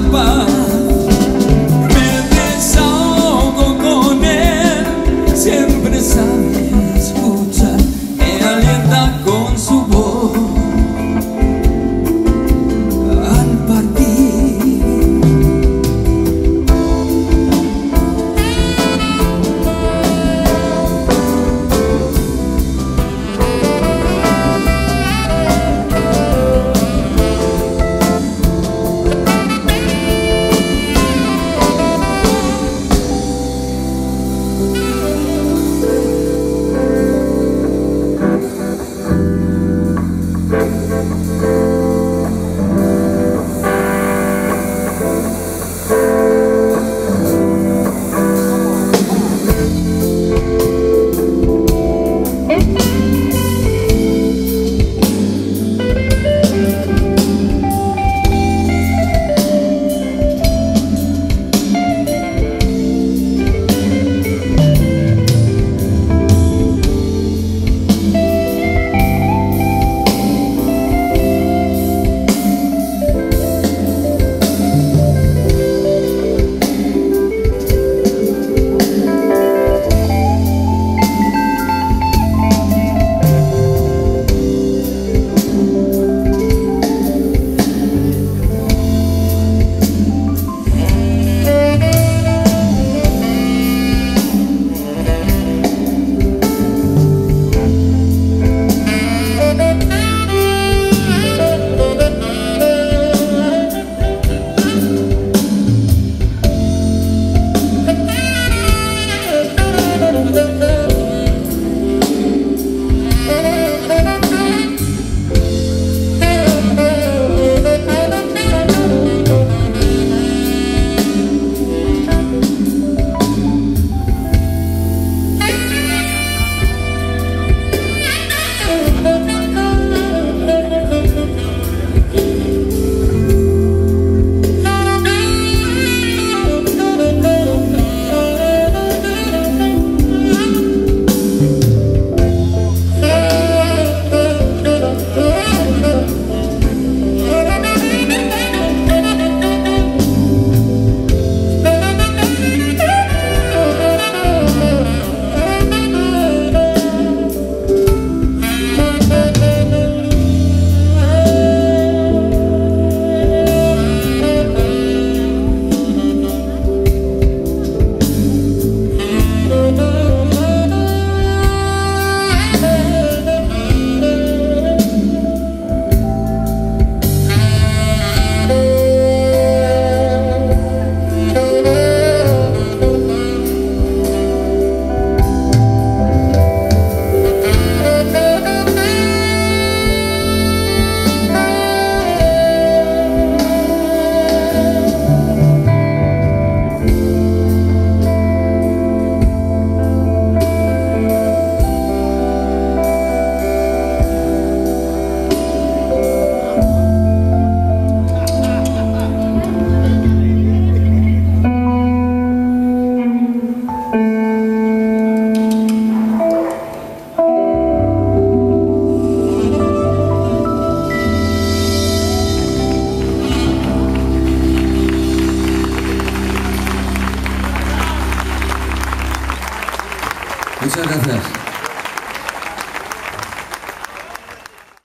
la paz. Me desahogo con él, siempre sabe